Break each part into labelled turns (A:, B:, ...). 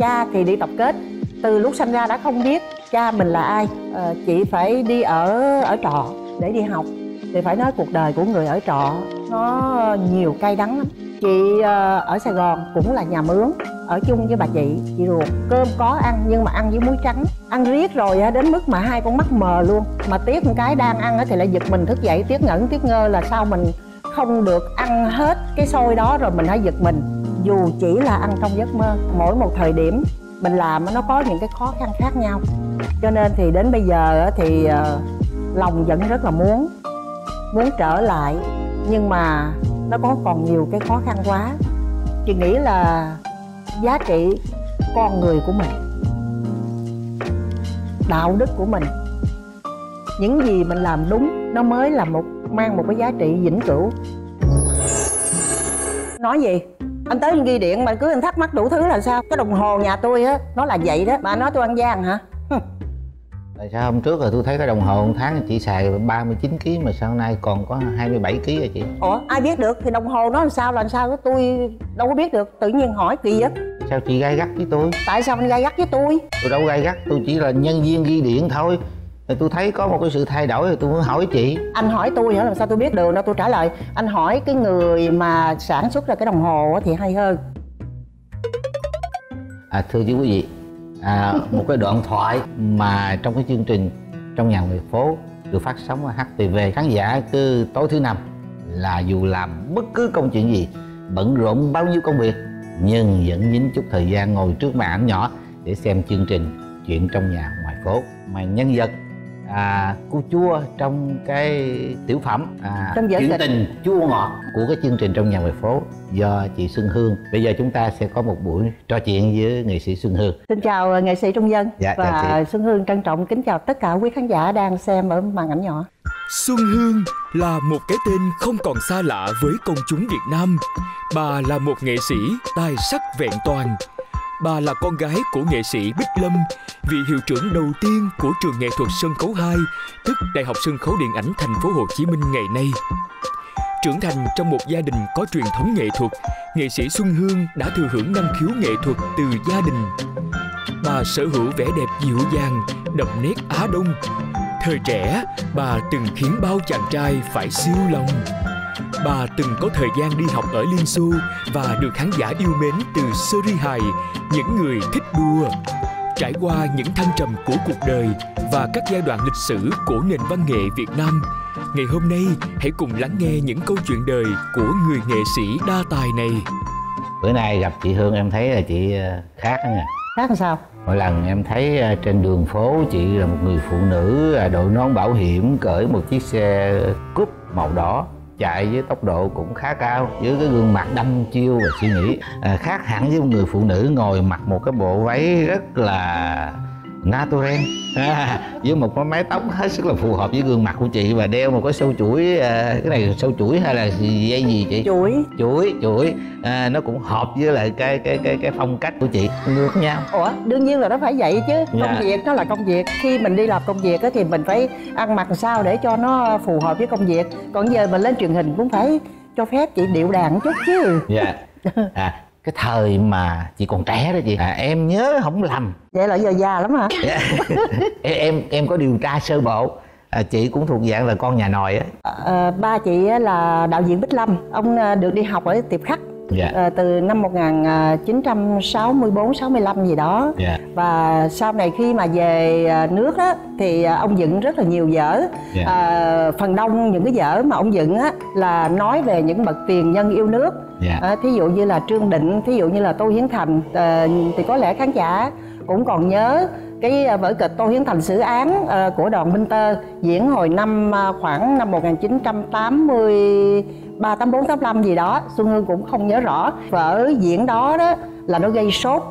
A: cha thì đi tập kết. Từ lúc sinh ra đã không biết cha mình là ai. À, chị phải đi ở ở trọ để đi học. Thì phải nói cuộc đời của người ở trọ nó nhiều cay đắng lắm. Chị ờ, ở sài gòn cũng là nhà mướn ở chung với bà chị chị ruột. Cơm có ăn nhưng mà ăn với muối trắng. Ăn riết rồi đến mức mà hai con mắt mờ luôn. Mà tiếc một cái đang ăn thì lại giật mình thức dậy tiếc ngẩn tiếc ngơ là sao mình không được ăn hết cái xôi đó rồi mình hãy giật mình dù chỉ là ăn trong giấc mơ, mỗi một thời điểm mình làm nó có những cái khó khăn khác nhau. Cho nên thì đến bây giờ thì ờ, lòng vẫn rất là muốn muốn trở lại. Nhưng mà nó có còn nhiều cái khó khăn quá. Chị nghĩ là giá trị con người của mình, đạo đức của mình, những gì mình làm đúng, nó mới là một, mang một cái giá trị vĩnh cửu. Nói gì? Anh tới anh ghi điện mà cứ anh thắc mắc đủ thứ là sao? Cái đồng hồ nhà tôi á nó là vậy đó. Mà nói tôi ăn gian hả?
B: Tại sao hôm trước rồi tôi thấy cái đồng hồ một tháng chị xài 39 kg mà sao nay còn có 27 kg rồi chị?
A: Ủa ai biết được? Thì đồng hồ nó làm sao là làm sao tôi đâu có biết được. Tự nhiên hỏi kỳ á.
B: Sao chị gai gắt với tôi?
A: Tại sao anh gai gắt với tôi?
B: Tôi đâu gai gắt tôi chỉ là nhân viên ghi điện thôi thì tôi thấy có một cái sự thay đổi thì tôi muốn hỏi chị.
A: Anh hỏi tôi hả? Làm sao tôi biết được đâu? Tôi trả lời. Anh hỏi cái người mà sản xuất ra cái đồng hồ thì hay hơn.
B: À thưa quý vị à, một cái đoạn thoại mà trong cái chương trình trong nhà người phố được phát sóng ở HTV khán giả cứ tối thứ năm là dù làm bất cứ công chuyện gì bận rộn bao nhiêu công việc nhưng vẫn dính chút thời gian ngồi trước màn ảnh nhỏ để xem chương trình chuyện trong nhà ngoài phố. Mà nhân vật à, cô chua trong cái tiểu phẩm à,
A: Trong
B: chuyện
A: kịch.
B: tình chua ngọt của cái chương trình trong nhà ngoài phố do chị Xuân Hương bây giờ chúng ta sẽ có một buổi trò chuyện với nghệ sĩ Xuân Hương
A: xin chào ờ, nghệ sĩ trung dân
B: Dạ,
A: và Xuân Hương trân trọng kính chào tất cả quý khán giả đang xem ở màn ảnh nhỏ
C: Xuân Hương là một cái tên không còn xa lạ với công chúng Việt Nam. Bà là một nghệ sĩ tài sắc vẹn toàn. Bà là con gái của nghệ sĩ Bích Lâm, vị hiệu trưởng đầu tiên của trường nghệ thuật sân khấu 2, tức Đại học Sân khấu Điện ảnh Thành phố Hồ Chí Minh ngày nay. Trưởng thành trong một gia đình có truyền thống nghệ thuật, nghệ sĩ Xuân Hương đã thừa hưởng năng khiếu nghệ thuật từ gia đình. Bà sở hữu vẻ đẹp dịu dàng, đậm nét Á Đông. Thời trẻ, bà từng khiến bao chàng trai phải siêu lòng. Bà từng có thời gian đi học ở Liên Xô và được khán giả yêu mến từ series hài Những người thích đùa. Trải qua những thăng trầm của cuộc đời và các giai đoạn lịch sử của nền văn nghệ Việt Nam, ngày hôm nay hãy cùng lắng nghe những câu chuyện đời của người nghệ sĩ đa tài này.
B: bữa nay gặp chị Hương em thấy là chị ờ, khác nha
A: khác làm sao
B: mỗi lần em thấy ờ, trên đường phố chị là một người phụ nữ ờ, đội nón bảo hiểm cởi một chiếc xe cúp màu đỏ chạy với tốc độ cũng khá cao với cái gương mặt đăm chiêu và suy nghĩ. À, khác hẳn với một người phụ nữ ngồi mặc một cái bộ váy rất là natural à, với một cái mái tóc hết sức là phù hợp với gương mặt của chị và đeo một cái sâu chuỗi à, cái này sâu chuỗi hay là dây gì chị?
A: Chuỗi.
B: Chuỗi chuỗi. À, nó cũng hợp với lại cái cái cái cái phong cách của chị. Ngược nhau.
A: Ủa đương nhiên là nó phải vậy chứ. Công
B: Dạ.
A: việc nó là công việc. Khi mình đi làm công việc thì mình phải ăn mặc sao để cho nó phù hợp với công việc. Còn giờ mình lên truyền hình cũng phải cho phép chị điệu đàn chút chứ.
B: Dạ. À cái thời mà chị còn trẻ đó chị. À, em nhớ không lầm.
A: Vậy là giờ già lắm hả?
B: Em em em có điều tra sơ bộ. À, chị cũng thuộc dạng là con nhà nòi á.
A: Ờ, ba chị là đạo diễn Bích Lâm. Ông à, được đi học ở Tiệp Khắc
B: Dạ.
A: Ờ, từ năm 1964 65 gì đó
B: Dạ.
A: và sau này khi mà về à, nước á thì à, ông dựng rất là nhiều vở
B: Dạ.
A: À, phần đông những cái vở mà ông dựng á là nói về những bậc tiền nhân yêu nước
B: Dạ.
A: À, thí dụ như là Trương Định thí dụ như là Tô Hiến Thành à, thì có lẽ khán giả cũng còn nhớ cái vở kịch Tô Hiến Thành xử án của đoàn Minh Tơ diễn hồi năm khoảng năm 1983 84 85 gì đó Xuân Hương cũng không nhớ rõ vở diễn đó đó là nó gây sốt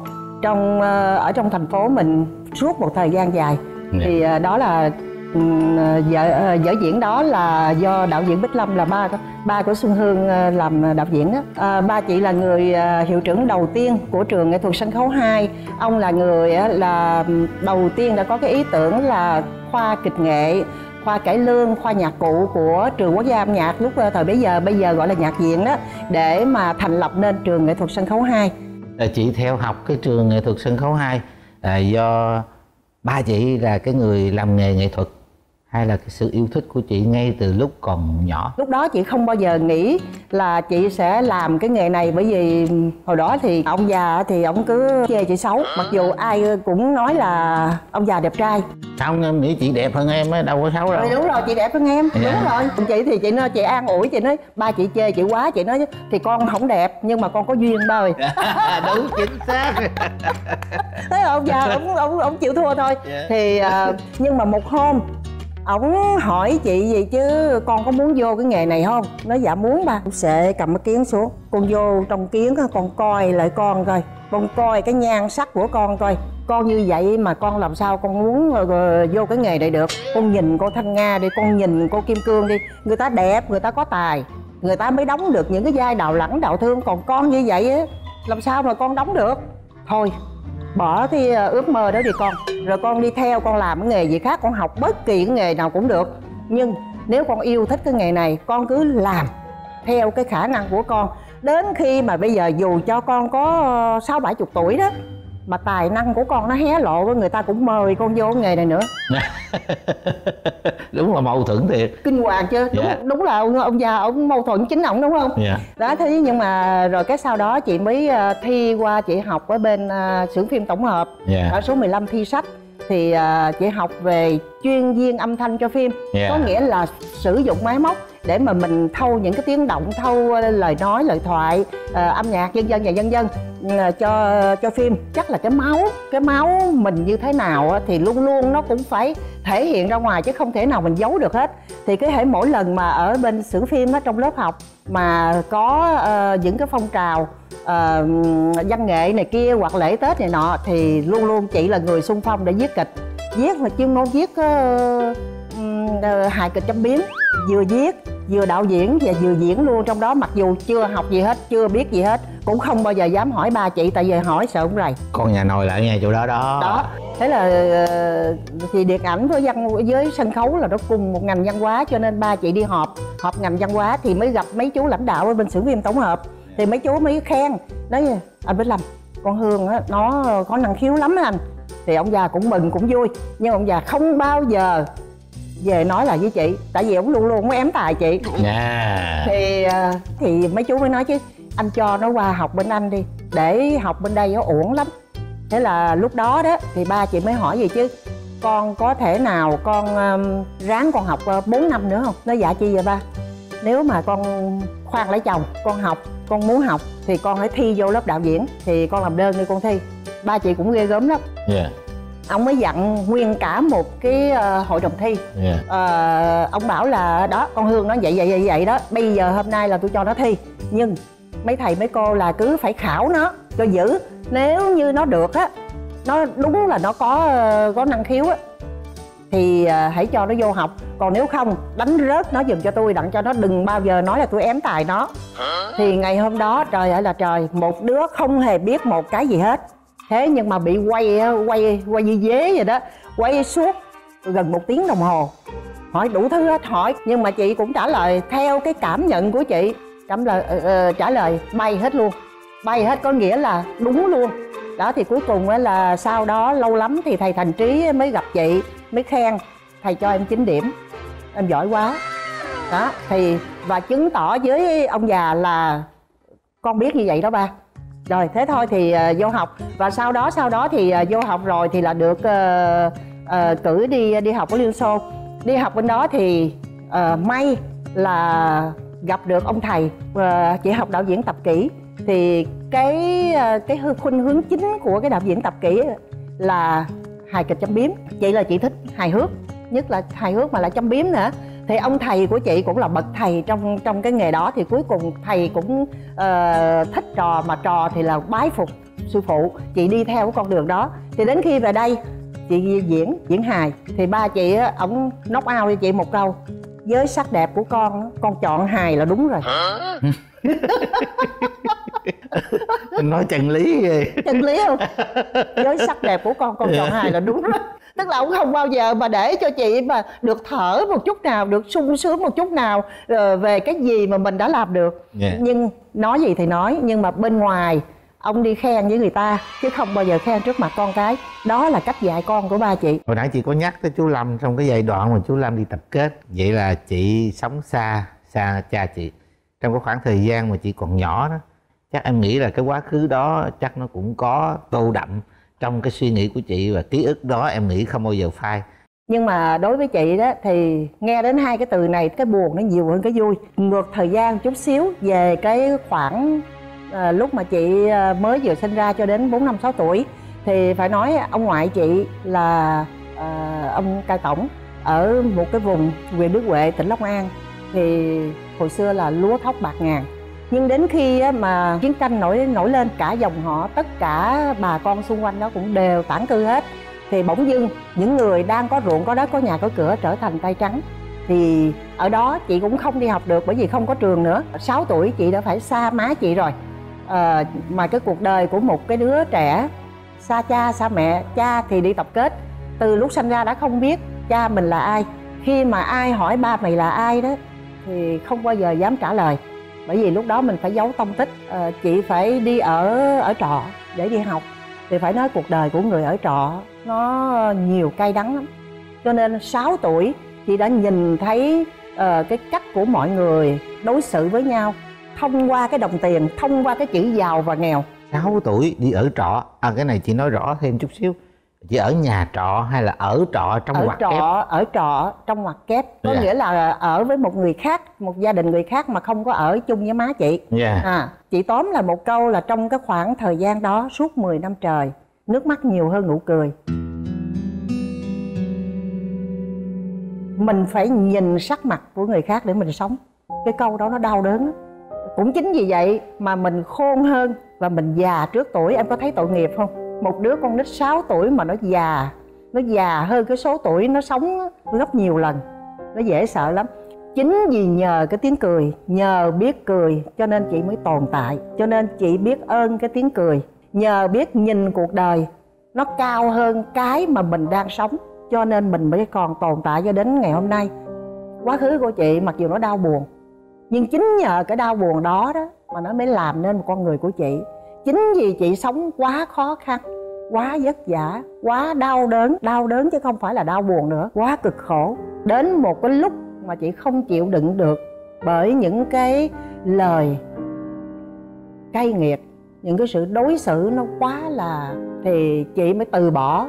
A: trong à, ở trong thành phố mình suốt một thời gian dài
B: Dạ.
A: thì à, đó là à, vở vở diễn đó là do đạo diễn Bích Lâm là ba ba của Xuân Hương làm đạo diễn đó. À, ba chị là người hiệu trưởng đầu tiên của trường nghệ thuật sân khấu 2 ông là người là đầu tiên đã có cái ý tưởng là khoa kịch nghệ khoa cải lương, khoa nhạc cụ của trường quốc gia âm nhạc lúc ờ, thời bấy giờ, bây giờ gọi là nhạc viện đó, để mà thành lập nên trường nghệ thuật sân khấu 2
B: ờ, chị theo học cái trường nghệ thuật sân khấu 2 ờ, do ba chị là cái người làm nghề nghệ thuật hay là cái sự yêu thích của chị ngay từ lúc còn nhỏ?
A: Lúc đó chị không bao giờ nghĩ là chị sẽ làm cái nghề này bởi vì hồi đó thì ông già thì ông cứ chê chị xấu. Mặc dù ai cũng nói là ông già đẹp trai.
B: Sao em nghĩ chị đẹp hơn em á? Đâu có xấu đâu.
A: Ừ, đúng rồi chị đẹp hơn em
B: Dạ.
A: đúng rồi. Chị thì chị nói chị an ủi chị nói ba chị chê chị quá. Chị nói thì con không đẹp nhưng mà con có duyên đời
B: đúng chính xác.
A: Thế ông già ông ông ông chịu thua thôi.
B: Dạ.
A: thì à, nhưng mà một hôm ổng hỏi chị gì chứ? Con có muốn vô cái nghề này không? Nói dạ muốn, ba. Sệ cầm cái kiến xuống. Con vô trong kiến con coi lại con coi. Con coi cái nhan sắc của con coi. Con như vậy mà con làm sao con muốn ờ, ờ, vô cái nghề này được? Con nhìn cô thanh nga đi, con nhìn cô kim cương đi. Người ta đẹp, người ta có tài. Người ta mới đóng được những cái vai đạo lẳng đạo thương. Còn con như vậy á, làm sao mà con đóng được? Thôi bỏ cái ờ, ước mơ đó đi con. Rồi con đi theo, con làm cái nghề gì khác, con học bất kỳ cái nghề nào cũng được. Nhưng nếu con yêu thích cái nghề này, con cứ làm theo cái khả năng của con. Đến khi mà bây giờ dù cho con có ờ, sáu bảy chục tuổi đó mà tài năng của con nó hé lộ với người ta cũng mời con vô nghề này nữa.
B: Đúng là mâu thuẫn thiệt.
A: Kinh hoàng chưa đúng,
B: Dạ.
A: đúng là ông, ông già ông mâu thuẫn chính ổng đúng không?
B: Dạ.
A: Đó thế nhưng mà rồi cái sau đó chị mới ờ, thi qua chị học ở bên ờ, xưởng phim tổng hợp.
B: Dạ.
A: Ở số 15 thi sách. Thì à, chị học về chuyên viên âm thanh cho phim.
B: Dạ.
A: có nghĩa là sử dụng máy móc để mà mình thâu những cái tiếng động thâu ờ, lời nói lời thoại ờ, âm nhạc vân vân và vân vân ờ, cho cho phim. Chắc là cái máu cái máu mình như thế nào thì luôn luôn nó cũng phải thể hiện ra ngoài chứ không thể nào mình giấu được hết. Thì cái hệ mỗi lần mà ở bên xưởng phim á, trong lớp học mà có uh, những cái phong trào uh, văn nghệ này kia hoặc lễ tết này nọ thì luôn luôn chị là người xung phong để viết kịch. Viết mà chuyên môn viết uh, hài kịch châm biếm vừa viết vừa đạo diễn và vừa diễn luôn trong đó mặc dù chưa học gì hết chưa biết gì hết cũng không bao giờ dám hỏi ba chị tại vì hỏi sợ ông rầy.
B: Con nhà nồi lại ngay chỗ đó đó.
A: Đó thế là ờ, thì điện ảnh với văn với sân khấu là nó cùng một ngành văn hóa cho nên ba chị đi họp họp ngành văn hóa thì mới gặp mấy chú lãnh đạo ở bên xưởng phim tổng hợp. Thì mấy chú mới khen nói anh Bích Lâm con Hương á nó có năng khiếu lắm anh. Thì ông già cũng mừng cũng vui nhưng ông già không bao giờ về nói lại với chị tại vì ông luôn luôn muốn ém tài chị.
B: Dạ.
A: Thì ờ, thì mấy chú mới nói chứ anh cho nó qua học bên anh đi để học bên đây nó uổng lắm. Thế là lúc đó đó thì ba chị mới hỏi gì chứ con có thể nào con um, ráng con học uh, 4 năm nữa không? Nó dạ chi vậy ba nếu mà con khoan lấy chồng con học con muốn học thì con hãy thi vô lớp đạo diễn thì con làm đơn đi con thi. Ba chị cũng ghê gớm lắm.
B: Dạ
A: ông mới dặn nguyên cả một cái ờ, hội đồng thi.
B: Dạ.
A: Ờ, ông bảo là đó con hương nó vậy vậy vậy vậy đó bây giờ hôm nay là tôi cho nó thi. Nhưng mấy thầy mấy cô là cứ phải khảo nó cho giữ nếu như nó được á nó đúng là nó có ờ, có năng khiếu á thì hãy cho nó vô học. Còn nếu không đánh rớt nó giùm cho tôi đặng cho nó đừng bao giờ nói là tôi ém tài nó. Thì ngày hôm đó trời ơi là trời một đứa không hề biết một cái gì hết thế nhưng mà bị quay ờ, quay quay như dế vậy đó quay suốt gần một tiếng đồng hồ. Hỏi đủ thứ hết hỏi nhưng mà chị cũng trả lời theo cái cảm nhận của chị. Trả lời uh, uh, trả lời bay hết luôn bay hết có nghĩa là đúng luôn. Đó thì cuối cùng là sau đó lâu lắm thì thầy thành trí mới gặp chị mới khen thầy cho em 9 điểm em giỏi quá. Đó thì và chứng tỏ với ông già là con biết như vậy đó ba rồi thế thôi thì uh, vô học. Và sau đó sau đó thì uh, vô học rồi thì là được uh, uh, cử đi đi học ở liên xô. Đi học bên đó thì uh, may là gặp được ông thầy uh, chị học đạo diễn tập kỹ thì cái uh, cái khuynh hướng chính của cái đạo diễn tập kỹ là hài kịch châm biếm. Chị là chị thích hài hước nhất là hài hước mà lại châm biếm nữa thì ông thầy của chị cũng là bậc thầy trong trong cái nghề đó. Thì cuối cùng thầy cũng ờ, thích trò mà trò thì là bái phục sư phụ. Chị đi theo cái con đường đó. Thì đến khi về đây chị diễn diễn hài. Thì ba chị ổng knock out cho chị một câu. Với sắc đẹp của con con chọn hài là đúng rồi.
B: Nói chân lý ghê.
A: Chân lý không? Với sắc đẹp của con con chọn hài là đúng rồi tức là ông không bao giờ mà để cho chị mà được thở một chút nào được sung sướng một chút nào ờ, về cái gì mà mình đã làm được.
B: Dạ.
A: nhưng nói gì thì nói nhưng mà bên ngoài ông đi khen với người ta chứ không bao giờ khen trước mặt con cái. Đó là cách dạy con của ba chị.
B: Hồi nãy chị có nhắc tới chú lâm trong cái giai đoạn mà chú lâm đi tập kết. Vậy là chị sống xa xa cha chị. Trong cái khoảng thời gian mà chị còn nhỏ đó chắc em nghĩ là cái quá khứ đó chắc nó cũng có tô đậm trong cái suy nghĩ của chị và ký ức đó em nghĩ không bao giờ phai.
A: Nhưng mà đối với chị đó thì nghe đến hai cái từ này cái buồn nó nhiều hơn cái vui. Ngược thời gian chút xíu về cái khoảng à, lúc mà chị ờ, mới vừa sinh ra cho đến bốn năm sáu tuổi thì phải nói ông ngoại chị là à, ông cai tổng ở một cái vùng huyện Đức Huệ tỉnh Long An. Thì hồi xưa là lúa thóc bạc ngàn nhưng đến khi mà chiến tranh nổi nổi lên cả dòng họ tất cả bà con xung quanh đó cũng đều tản cư hết. Thì bỗng dưng những người đang có ruộng có đất có nhà có cửa trở thành tay trắng. Thì ở đó chị cũng không đi học được bởi vì không có trường nữa. 6 tuổi chị đã phải xa má chị rồi. À, mà cái cuộc đời của một cái đứa trẻ xa cha xa mẹ cha thì đi tập kết. Từ lúc sinh ra đã không biết cha mình là ai. Khi mà ai hỏi ba mày là ai đó thì không bao giờ dám trả lời bởi vì lúc đó mình phải giấu tông tích. À, chị phải đi ở ở trọ để đi học. Thì phải nói cuộc đời của người ở trọ nó nhiều cay đắng lắm. Cho nên 6 tuổi chị đã nhìn thấy uh, cái cách của mọi người đối xử với nhau. Thông qua cái đồng tiền thông qua cái chữ giàu và nghèo.
B: 6 tuổi đi ở trọ. À cái này chị nói rõ thêm chút xíu chị ở nhà trọ hay là ở trọ trong
A: ở
B: ngoặc
A: trọ
B: kép?
A: ở trọ trong ngoặc kép. Có
B: Dạ.
A: nghĩa là ở với một người khác một gia đình người khác mà không có ở chung với má chị.
B: Dạ.
A: À chị tóm là một câu là trong cái khoảng thời gian đó suốt 10 năm trời nước mắt nhiều hơn nụ cười. Mình phải nhìn sắc mặt của người khác để mình sống. Cái câu đó nó đau đớn lắm. cũng chính vì vậy mà mình khôn hơn và mình già trước tuổi. Em có thấy tội nghiệp không một đứa con nít 6 tuổi mà nó già nó già hơn cái số tuổi nó sống gấp nhiều lần. Nó dễ sợ lắm. Chính vì nhờ cái tiếng cười, nhờ biết cười cho nên chị mới tồn tại. Cho nên chị biết ơn cái tiếng cười. Nhờ biết nhìn cuộc đời, nó cao hơn cái mà mình đang sống. Cho nên mình mới còn tồn tại cho đến ngày hôm nay. Quá khứ của chị mặc dù nó đau buồn, nhưng chính nhờ cái đau buồn đó đó mà nó mới làm nên một con người của chị chính vì chị sống quá khó khăn quá vất vả quá đau đớn đau đớn chứ không phải là đau buồn nữa quá cực khổ đến một cái lúc mà chị không chịu đựng được bởi những cái lời cay nghiệt những cái sự đối xử nó quá là thì chị mới từ bỏ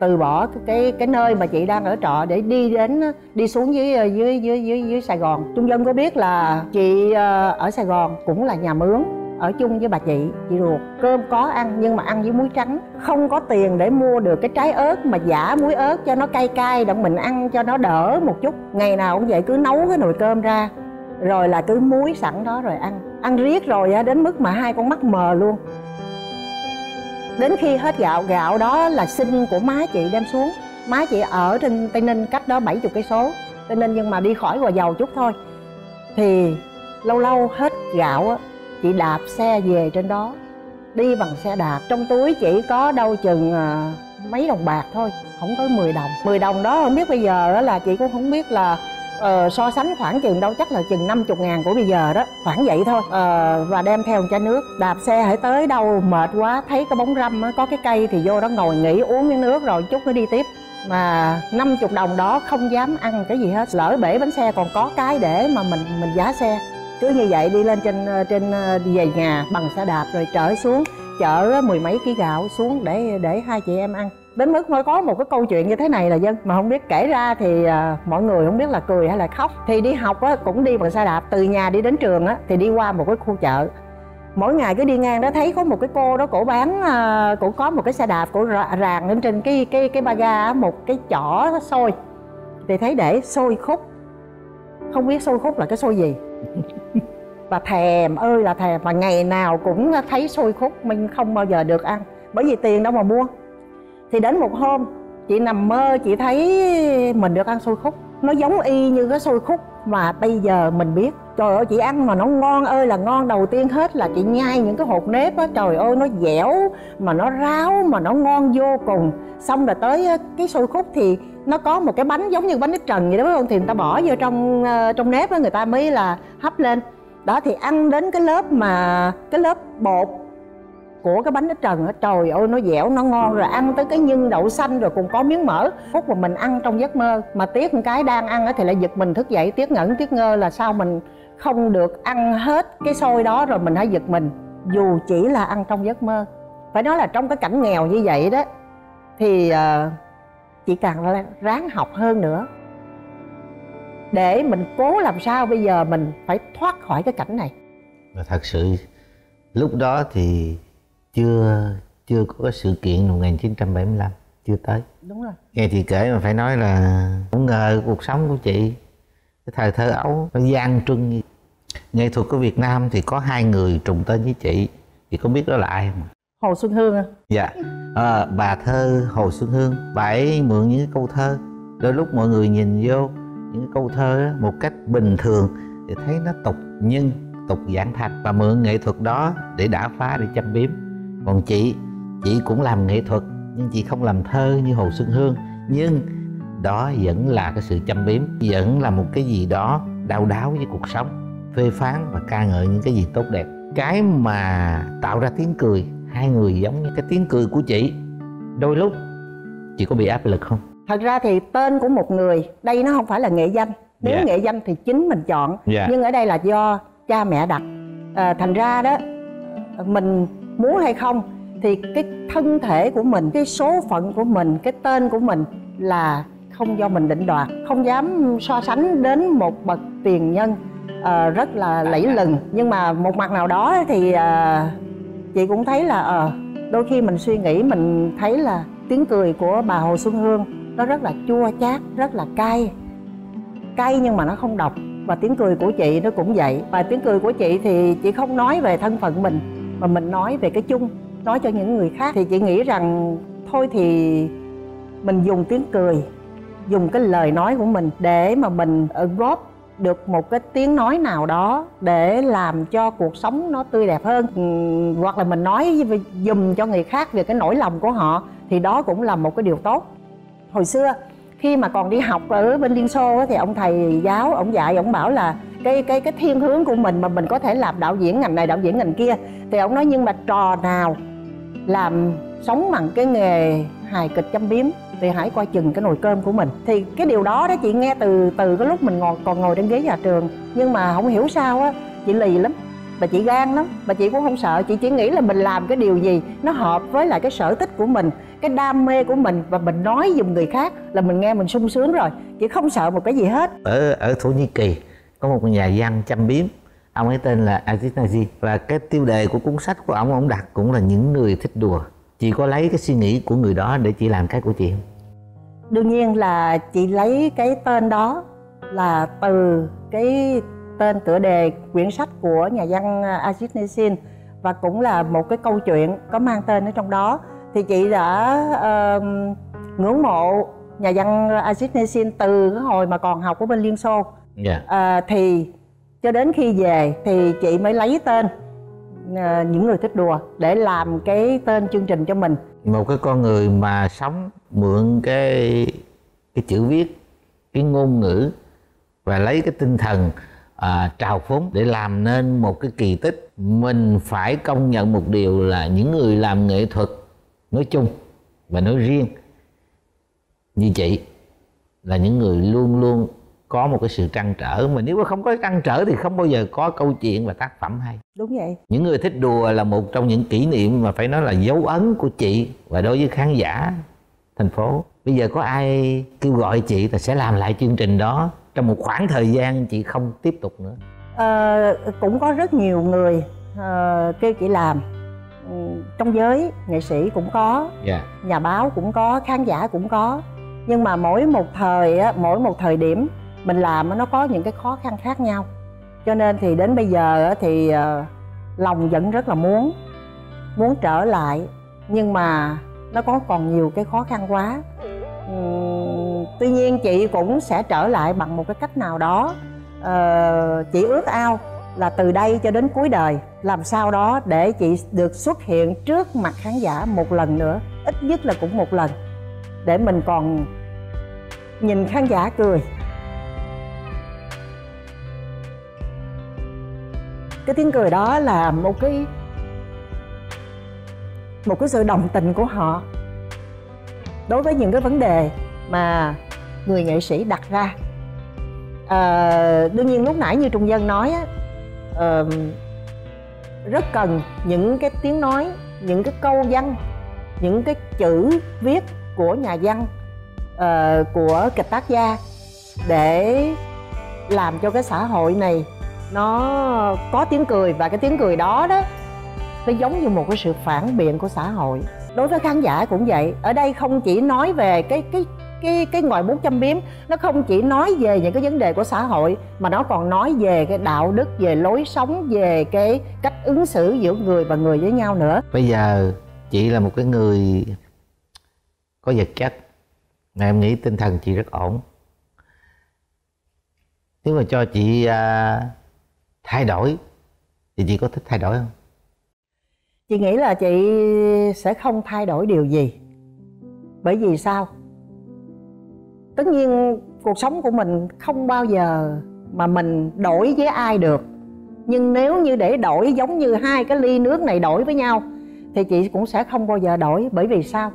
A: từ bỏ cái cái, cái nơi mà chị đang ở trọ để đi đến đi xuống dưới ờ, dưới dưới dưới, dưới Sài Gòn. Trung dân có biết là chị ờ, ở Sài Gòn cũng là nhà mướn ở chung với bà chị. Chị ruột, cơm có ăn nhưng mà ăn với muối trắng. Không có tiền để mua được cái trái ớt mà giả muối ớt cho nó cay cay để mình ăn cho nó đỡ một chút. Ngày nào cũng vậy, cứ nấu cái nồi cơm ra, rồi là cứ muối sẵn đó rồi ăn. Ăn riết rồi á, đến mức mà hai con mắt mờ luôn. Đến khi hết gạo gạo đó là xin của má chị đem xuống. Má chị ở trên tây ninh cách đó 70 cây số. Tây ninh nhưng mà đi khỏi gò dầu chút thôi. Thì lâu lâu hết gạo á chị đạp xe về trên đó. Đi bằng xe đạp trong túi chỉ có đâu chừng à, mấy đồng bạc thôi không tới 10 đồng. 10 đồng đó không biết bây giờ đó là chị cũng không biết là uh, so sánh khoảng chừng đâu chắc là chừng 50 ngàn của bây giờ đó khoảng vậy thôi. Uh, và đem theo một chai nước. Đạp xe hãy tới đâu mệt quá thấy cái bóng râm có cái cây thì vô đó ngồi nghỉ uống miếng nước rồi chút nữa đi tiếp. Mà 50 đồng đó không dám ăn cái gì hết lỡ bể bánh xe còn có cái để mà mình mình giá xe cứ như vậy đi lên trên ờ, trên ờ, về nhà bằng xe đạp rồi trở xuống chở mười mấy ký gạo xuống để để hai chị em ăn. Đến mức mới có một cái câu chuyện như thế này là dân mà không biết kể ra thì à, mọi người không biết là cười hay là khóc. Thì đi học á, cũng đi bằng xe đạp từ nhà đi đến trường á, thì đi qua một cái khu chợ. Mỗi ngày cứ đi ngang đó thấy có một cái cô đó cổ bán à, cổ có một cái xe đạp cổ ràng lên trên cái cái cái ba ga một cái chỏ xôi. Thì thấy để xôi khúc. Không biết xôi khúc là cái xôi gì và thèm ơi, là thèm. Và ngày nào cũng thấy xôi khúc mình không bao giờ được ăn, bởi vì tiền đâu mà mua. Thì đến một hôm, chị nằm mơ, chị thấy mình được ăn xôi khúc. Nó giống y như cái xôi khúc mà bây giờ mình biết. Trời ơi, chị ăn mà nó ngon ơi, là ngon đầu tiên hết, là chị nhai những cái hột nếp á. Trời ơi, nó dẻo mà nó ráo, mà nó ngon vô cùng. Xong rồi tới cái xôi khúc thì nó có một cái bánh giống như bánh nếp trần vậy đó, phải không? Thì người ta bỏ vô trong ờ, trong nếp á, người ta mới là hấp lên đó thì ăn đến cái lớp mà cái lớp bột của cái bánh ít trần á trời ơi nó dẻo nó ngon. Rồi ăn tới cái nhân đậu xanh rồi còn có miếng mỡ. Phút mà mình ăn trong giấc mơ mà tiếc một cái đang ăn á thì lại giật mình thức dậy tiếc ngẩn tiếc ngơ là sao mình không được ăn hết cái xôi đó rồi mình hãy giật mình. Dù chỉ là ăn trong giấc mơ. Phải nói là trong cái cảnh nghèo như vậy đó thì uh, chị càng ráng học hơn nữa để mình cố làm sao bây giờ mình phải thoát khỏi cái cảnh này.
B: Và thật sự lúc đó thì chưa chưa có sự kiện 1975 chưa tới.
A: Đúng rồi.
B: Nghe chị kể mà phải nói là không ngờ cuộc sống của chị cái thời thơ ấu nó gian truân nghệ thuật của Việt Nam thì có hai người trùng tên với chị chị có biết đó là ai không
A: Hồ Xuân Hương à?
B: Dạ. À, Bà thơ Hồ Xuân Hương Bà ấy mượn những câu thơ Đôi lúc mọi người nhìn vô những câu thơ một cách bình thường Thì thấy nó tục nhưng tục giảng thành Và mượn nghệ thuật đó để đả phá, để châm biếm. Còn chị Chị cũng làm nghệ thuật, Nhưng chị không làm thơ như Hồ Xuân Hương. Nhưng đó vẫn là cái sự châm biếm, Vẫn là một cái gì đó đau đáo với cuộc sống, phê phán và ca ngợi những cái gì tốt đẹp. Cái mà tạo ra tiếng cười, hai người giống như cái tiếng cười của chị, đôi lúc chị có bị áp lực không?
A: Thật ra thì tên của một người đây nó không phải là nghệ danh nếu yeah. Dạ. nghệ danh thì chính mình chọn yeah. Dạ. nhưng ở đây là do cha mẹ đặt à, thành ra đó mình muốn hay không thì cái thân thể của mình cái số phận của mình cái tên của mình là không do mình định đoạt không dám so sánh đến một bậc tiền nhân uh, rất là lẫy lừng nhưng mà một mặt nào đó thì uh, chị cũng thấy là uh, đôi khi mình suy nghĩ mình thấy là tiếng cười của bà hồ xuân hương nó rất là chua chát, rất là cay. Cay nhưng mà nó không độc. Và tiếng cười của chị nó cũng vậy. Và tiếng cười của chị thì chị không nói về thân phận mình, mà mình nói về cái chung, nói cho những người khác. Thì chị nghĩ rằng thôi thì mình dùng tiếng cười, dùng cái lời nói của mình để mà mình góp được một cái tiếng nói nào đó để làm cho cuộc sống nó tươi đẹp hơn. Ừ, hoặc là mình nói dùm cho người khác về cái nỗi lòng của họ, thì đó cũng là một cái điều tốt hồi xưa, khi mà còn đi học ở bên liên xô thì ông thầy giáo, ông dạy, ông bảo là cái cái cái thiên hướng của mình mà mình có thể làm đạo diễn ngành này, đạo diễn ngành kia. Thì ông nói, nhưng mà trò nào làm sống bằng cái nghề hài kịch châm biếm thì hãy coi chừng cái nồi cơm của mình. Thì cái điều đó đó chị nghe từ từ cái lúc mình ngồi, còn ngồi trên ghế nhà trường. Nhưng mà không hiểu sao á, chị lì lắm và chị gan lắm và chị cũng không sợ. Chị chỉ nghĩ là mình làm cái điều gì nó hợp với lại cái sở thích của mình cái đam mê của mình và mình nói giùm người khác là mình nghe mình sung sướng rồi. Chị không sợ một cái gì hết.
B: Ở ở thổ nhĩ kỳ có một nhà văn chăm biếm. Ông ấy tên là Aziz Nazi và cái tiêu đề của cuốn sách của ông ông đặt cũng là những người thích đùa. Chị có lấy cái suy nghĩ của người đó để chị làm cái của chị không?
A: Đương nhiên là chị lấy cái tên đó là từ cái tên tựa đề quyển sách của nhà văn Ajit Nesin và cũng là một cái câu chuyện có mang tên ở trong đó thì chị đã uh, ngưỡng mộ nhà văn Ajit Nesin từ cái hồi mà còn học ở bên Liên Xô yeah. Dạ. uh, thì cho đến khi về thì chị mới lấy tên uh, những người thích đùa để làm cái tên chương trình cho mình
B: một cái con người mà sống mượn cái cái chữ viết cái ngôn ngữ và lấy cái tinh thần à, trào phúng để làm nên một cái kỳ tích. Mình phải công nhận một điều là những người làm nghệ thuật nói chung và nói riêng như chị là những người luôn luôn có một cái sự trăn trở. Mà nếu mà không có trăn trở thì không bao giờ có câu chuyện và tác phẩm hay.
A: Đúng vậy.
B: Những người thích đùa là một trong những kỷ niệm mà phải nói là dấu ấn của chị và đối với khán giả thành phố. Bây giờ có ai kêu gọi chị là sẽ làm lại chương trình đó trong một khoảng thời gian chị không tiếp tục nữa.
A: À, cũng có rất nhiều người à, kêu chị làm. Ừ, trong giới nghệ sĩ cũng có yeah. Dạ. nhà báo cũng có khán giả cũng có. Nhưng mà mỗi một thời á mỗi một thời điểm mình làm nó có những cái khó khăn khác nhau. Cho nên thì đến bây giờ thì ờ, lòng vẫn rất là muốn muốn trở lại. Nhưng mà nó có còn nhiều cái khó khăn quá tuy nhiên chị cũng sẽ trở lại bằng một cái cách nào đó. Ờ, chị ước ao là từ đây cho đến cuối đời làm sao đó để chị được xuất hiện trước mặt khán giả một lần nữa ít nhất là cũng một lần để mình còn nhìn khán giả cười. Cái tiếng cười đó là một cái một cái sự đồng tình của họ đối với những cái vấn đề mà người nghệ sĩ đặt ra. À, đương nhiên lúc nãy như trung dân nói á, à, rất cần những cái tiếng nói những cái câu văn những cái chữ viết của nhà văn uh, của kịch tác gia để làm cho cái xã hội này nó có tiếng cười. Và cái tiếng cười đó đó nó giống như một cái sự phản biện của xã hội. Đối với khán giả cũng vậy ở đây không chỉ nói về cái cái cái cái ngòi bút châm biếm nó không chỉ nói về những cái vấn đề của xã hội mà nó còn nói về cái đạo đức về lối sống về cái cách ứng xử giữa người và người với nhau nữa.
B: Bây giờ chị là một cái người có vật chất mà em nghĩ tinh thần chị rất ổn. Nếu mà cho chị à, thay đổi thì chị có thích thay đổi không?
A: Chị nghĩ là chị sẽ không thay đổi điều gì. Bởi vì sao tất nhiên, cuộc sống của mình không bao giờ mà mình đổi với ai được. Nhưng nếu như để đổi giống như hai cái ly nước này đổi với nhau, thì chị cũng sẽ không bao giờ đổi. Bởi vì sao?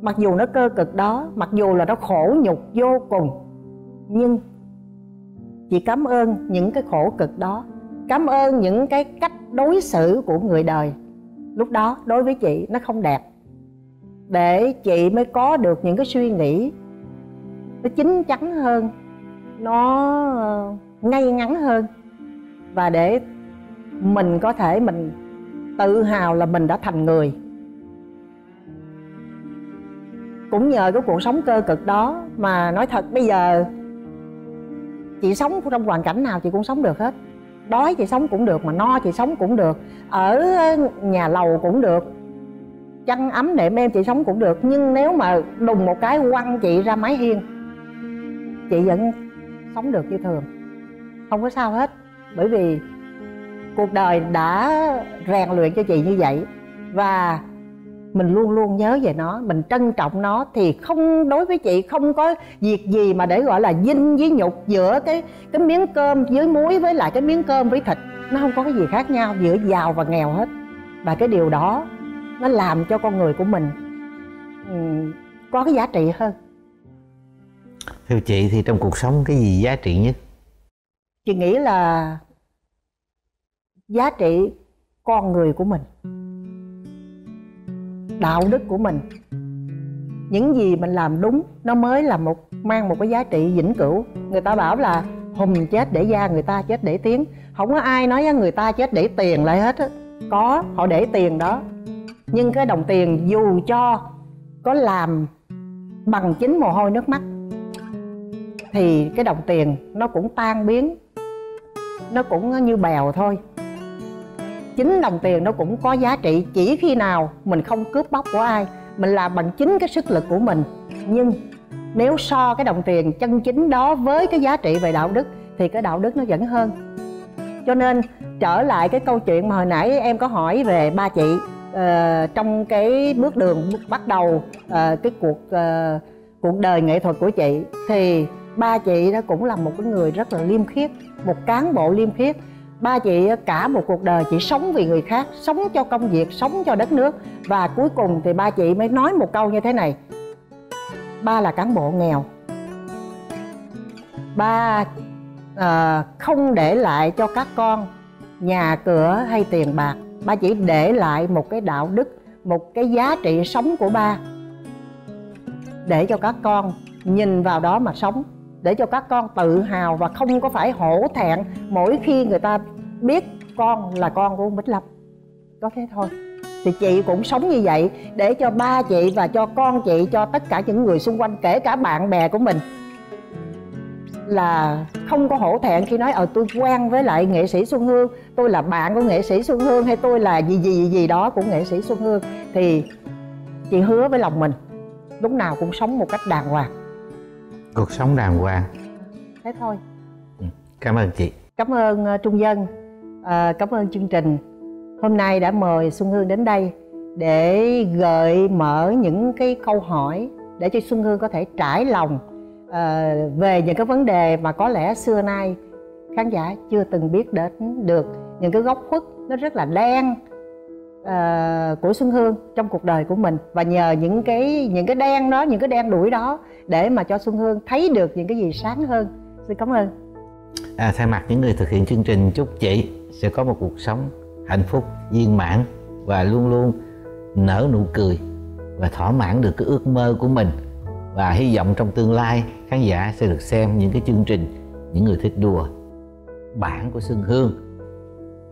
A: Mặc dù nó cơ cực đó, mặc dù là nó khổ nhục vô cùng, nhưng chị cảm ơn những cái khổ cực đó. Cảm ơn những cái cách đối xử của người đời. Lúc đó đối với chị nó không đẹp. Để chị mới có được những cái suy nghĩ nó chín chắn hơn, nó ờ, ngay ngắn hơn. Và để mình có thể mình tự hào là mình đã thành người. Cũng nhờ cái cuộc sống cơ cực đó mà nói thật, bây giờ chị sống trong hoàn cảnh nào chị cũng sống được hết. Đói chị sống cũng được mà no chị sống cũng được. Ở nhà lầu cũng được. Chăn ấm đệm em chị sống cũng được. Nhưng nếu mà đùng một cái quăng chị ra mái hiên chị vẫn sống được như thường. Không có sao hết bởi vì cuộc đời đã rèn luyện cho chị như vậy và mình luôn luôn nhớ về nó mình trân trọng nó thì không đối với chị không có việc gì mà để gọi là dinh với nhục giữa cái cái miếng cơm với muối với lại cái miếng cơm với thịt. Nó không có cái gì khác nhau giữa giàu và nghèo hết. Và cái điều đó nó làm cho con người của mình um, có cái giá trị hơn
B: theo chị thì trong cuộc sống cái gì giá trị nhất?
A: Chị nghĩ là giá trị con người của mình, đạo đức của mình. Những gì mình làm đúng, nó mới là một, mang một cái giá trị vĩnh cửu. Người ta bảo là hùng chết để da, người ta chết để tiếng. Không có ai nói người ta chết để tiền lại hết á. Có, họ để tiền đó. Nhưng cái đồng tiền dù cho có làm bằng chính mồ hôi nước mắt thì cái đồng tiền nó cũng tan biến nó cũng như bèo thôi. Chính đồng tiền nó cũng có giá trị chỉ khi nào mình không cướp bóc của ai mình làm bằng chính cái sức lực của mình. Nhưng nếu so cái đồng tiền chân chính đó với cái giá trị về đạo đức thì cái đạo đức nó vẫn hơn. Cho nên trở lại cái câu chuyện mà hồi nãy em có hỏi về ba chị uh, trong cái bước đường bắt đầu uh, cái cuộc uh, cuộc đời nghệ thuật của chị thì ba chị đó cũng là một cái người rất là liêm khiết một cán bộ liêm khiết. Ba chị ờ, cả một cuộc đời chỉ sống vì người khác sống cho công việc sống cho đất nước. Và cuối cùng thì ba chị mới nói một câu như thế này. Ba là cán bộ nghèo. Ba à, không để lại cho các con nhà cửa hay tiền bạc. Ba chỉ để lại một cái đạo đức một cái giá trị sống của ba để cho các con nhìn vào đó mà sống để cho các con tự hào và không có phải hổ thẹn mỗi khi người ta biết con là con của Bích Lâm. Có thế thôi. Thì chị cũng sống như vậy để cho ba chị và cho con chị, cho tất cả những người xung quanh, kể cả bạn bè của mình, là không có hổ thẹn khi nói ờ tôi quen với lại nghệ sĩ Xuân Hương. Tôi là bạn của nghệ sĩ Xuân Hương hay tôi là gì gì gì đó của nghệ sĩ Xuân Hương. Thì chị hứa với lòng mình, lúc nào cũng sống một cách đàng hoàng
B: cuộc sống đàng hoàng.
A: Thế thôi.
B: Ừ, cảm ơn chị.
A: Cảm ơn uh, trung dân. À, cảm ơn chương trình. Hôm nay đã mời xuân hương đến đây để gợi mở những cái câu hỏi để cho xuân hương có thể trải lòng à, về những cái vấn đề mà có lẽ xưa nay khán giả chưa từng biết đến được. Những cái góc khuất nó rất là đen uh, của Xuân Hương trong cuộc đời của mình. Và nhờ những cái những cái đen đó những cái đen đuổi đó để mà cho Xuân Hương thấy được những cái gì sáng hơn. Xin cảm ơn.
B: À, thay mặt những người thực hiện chương trình chúc chị sẽ có một cuộc sống hạnh phúc viên mãn và luôn luôn nở nụ cười và thỏa mãn được cái ước mơ của mình. Và hy vọng trong tương lai khán giả sẽ được xem những cái chương trình những người thích đùa bản của Xuân Hương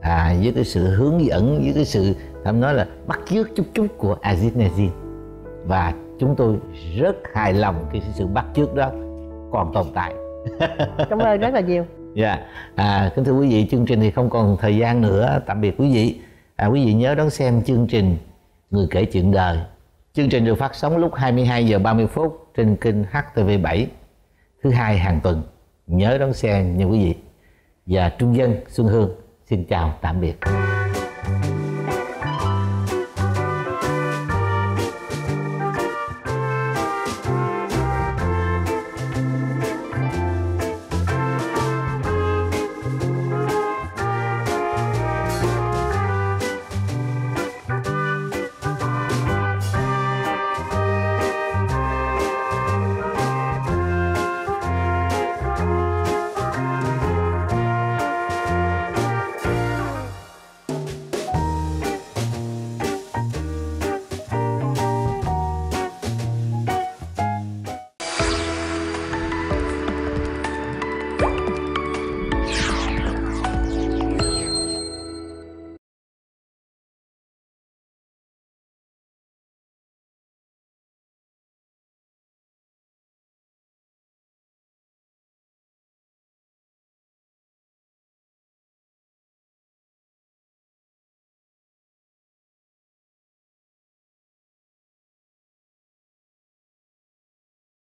B: à, với cái sự hướng dẫn với cái sự thầm nói là bắt chước chút chút của Aziz Nazin và chúng tôi rất hài lòng cái sự bắt chước đó còn tồn tại.
A: Cảm ơn rất là nhiều.
B: Dạ. Yeah. à, kính thưa quý vị chương trình thì không còn thời gian nữa. Tạm biệt quý vị. À, quý vị nhớ đón xem chương trình người kể chuyện đời. Chương trình được phát sóng lúc 22 giờ 30 phút trên kênh HTV7 thứ hai hàng tuần. Nhớ đón xem nha quý vị. Và trung dân xuân hương xin chào tạm biệt.